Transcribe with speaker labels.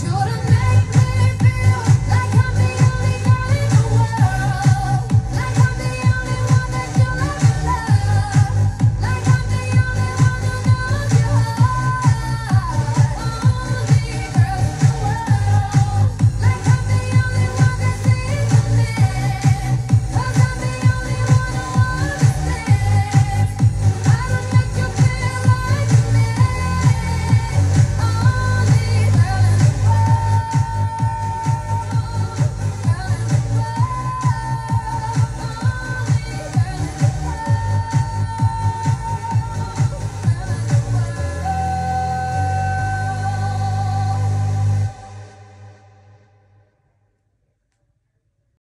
Speaker 1: should have